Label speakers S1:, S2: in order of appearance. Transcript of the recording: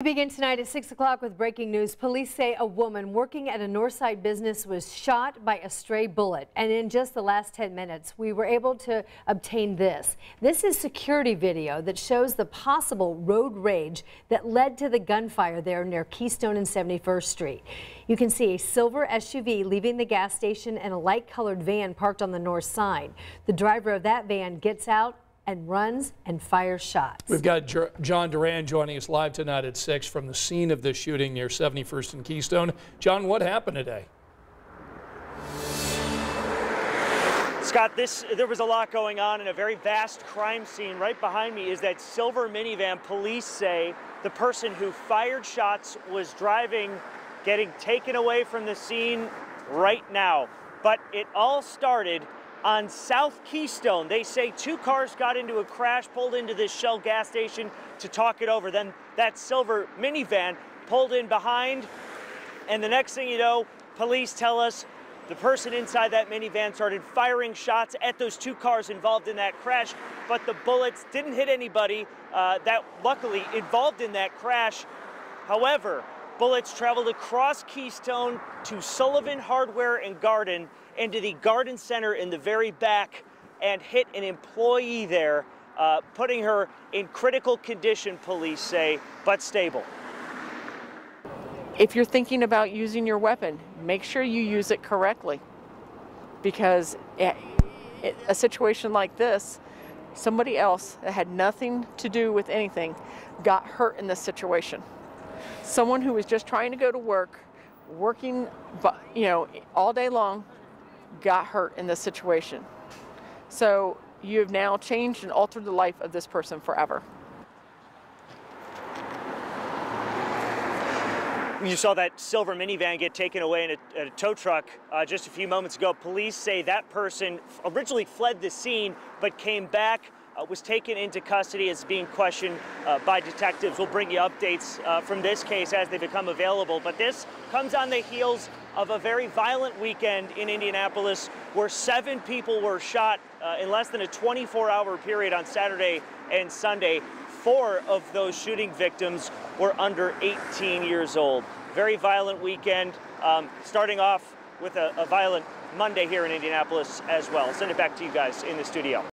S1: We begin tonight at 6 o'clock with breaking news. Police say a woman working at a Northside business was shot by a stray bullet. And in just the last 10 minutes, we were able to obtain this. This is security video that shows the possible road rage that led to the gunfire there near Keystone and 71st Street. You can see a silver SUV leaving the gas station and a light colored van parked on the north side. The driver of that van gets out and runs and fires shots.
S2: We've got John Duran joining us live tonight at 6 from the scene of the shooting near 71st and Keystone. John, what happened today?
S3: Scott, this there was a lot going on in a very vast crime scene. Right behind me is that silver minivan. Police say the person who fired shots was driving, getting taken away from the scene right now. But it all started on South Keystone. They say two cars got into a crash, pulled into this Shell gas station to talk it over. Then that silver minivan pulled in behind. And the next thing you know, police tell us the person inside that minivan started firing shots at those two cars involved in that crash, but the bullets didn't hit anybody uh, that luckily involved in that crash. However, bullets traveled across Keystone to Sullivan Hardware and Garden into the garden center in the very back and hit an employee there, uh, putting her in critical condition, police say, but stable.
S4: If you're thinking about using your weapon, make sure you use it correctly because a situation like this, somebody else that had nothing to do with anything got hurt in this situation. Someone who was just trying to go to work, working, you know, all day long, got hurt in this situation. So you have now changed and altered the life of this person forever.
S3: You saw that silver minivan get taken away in a, a tow truck uh, just a few moments ago. Police say that person originally fled the scene but came back was taken into custody as being questioned uh, by detectives. We'll bring you updates uh, from this case as they become available. But this comes on the heels of a very violent weekend in Indianapolis where seven people were shot uh, in less than a 24-hour period on Saturday and Sunday. Four of those shooting victims were under 18 years old. Very violent weekend, um, starting off with a, a violent Monday here in Indianapolis as well. Send it back to you guys in the studio.